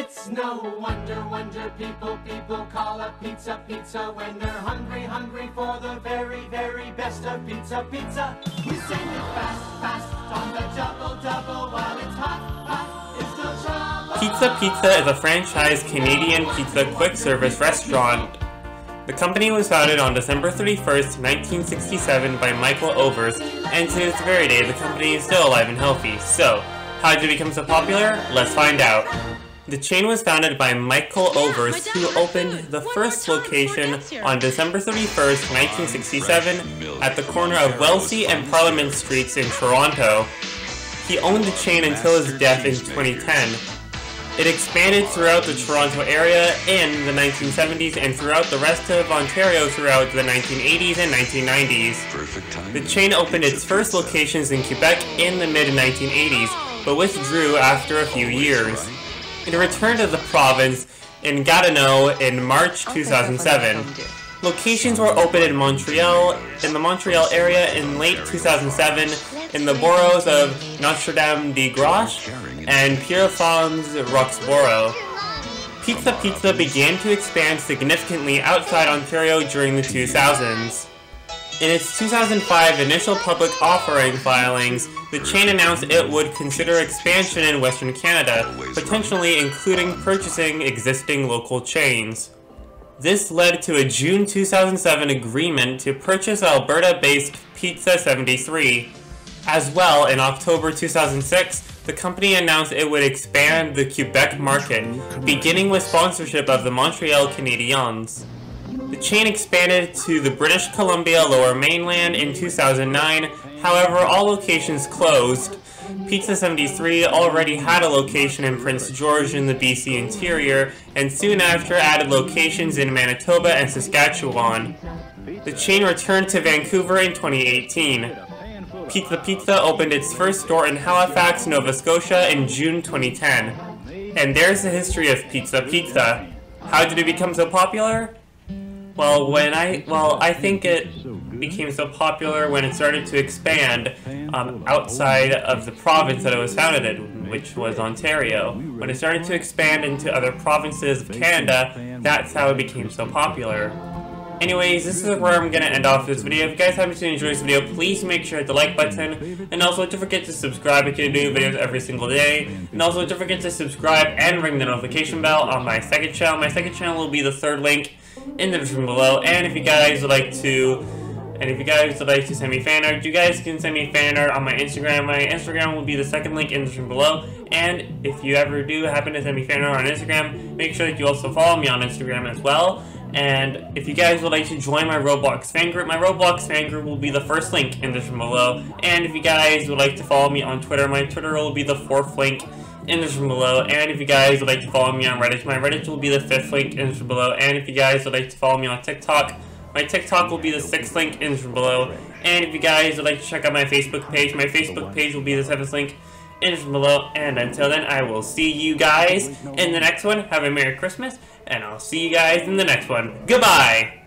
It's no wonder, wonder people, people call a pizza pizza when they're hungry, hungry for the very, very best of pizza pizza. We send it fast, fast on the double, double while it's hot, hot. It's. Pizza Pizza is a franchise Canadian pizza quick service restaurant. The company was founded on December 31st, 1967 by Michael Overs, and to this very day the company is still alive and healthy. So, how did it become so popular? Let's find out. The chain was founded by Michael Overs, who opened the first location on December 31st, 1967, at the corner of Wellesley and Parliament Streets in Toronto. He owned the chain until his death in 2010. It expanded throughout the Toronto area in the 1970s and throughout the rest of Ontario throughout the 1980s and 1990s. The chain opened its first locations in Quebec in the mid-1980s, but withdrew after a few years. It returned to the province in Gatineau in March 2007. Locations were opened in Montreal, in the Montreal area in late 2007, in the boroughs of Notre Dame de Grâce and Pierrefonds Roxborough. Pizza Pizza began to expand significantly outside Ontario during the 2000s. In its 2005 initial public offering filings, the chain announced it would consider expansion in Western Canada, potentially including purchasing existing local chains. This led to a June 2007 agreement to purchase Alberta-based Pizza 73. As well, in October 2006, the company announced it would expand the Quebec market, beginning with sponsorship of the Montreal Canadiens. The chain expanded to the British Columbia Lower Mainland in 2009, however all locations closed, Pizza 73 already had a location in Prince George in the BC interior, and soon after added locations in Manitoba and Saskatchewan. The chain returned to Vancouver in 2018. Pizza Pizza opened its first store in Halifax, Nova Scotia in June 2010. And there's the history of Pizza Pizza. How did it become so popular? Well, when I well, I think it became so popular when it started to expand um, outside of the province that it was founded in, which was Ontario. When it started to expand into other provinces of Canada, that's how it became so popular. Anyways, this is where I'm going to end off this video. If you guys happen to enjoy this video, please make sure to hit the like button. And also don't forget to subscribe if you're doing videos every single day. And also don't forget to subscribe and ring the notification bell on my second channel. My second channel will be the third link in the description below. And if you guys would like to and if you guys would like to send me fan art, you guys can send me fan art on my Instagram. My Instagram will be the second link in the description below. And if you ever do happen to send me fan art on Instagram, make sure that you also follow me on Instagram as well. And if you guys would like to join my Roblox fan group, my Roblox fan group will be the first link in the description below. And if you guys would like to follow me on Twitter, my Twitter will be the fourth link in the description below. And if you guys would like to follow me on Reddit, my Reddit will be the fifth link in the description below. And if you guys would like to follow me on TikTok, my TikTok will be the sixth link in the description below. And if you guys would like to check out my Facebook page, my Facebook page will be the seventh link in the description below. And until then, I will see you guys in the next one. Have a Merry Christmas, and I'll see you guys in the next one. Goodbye!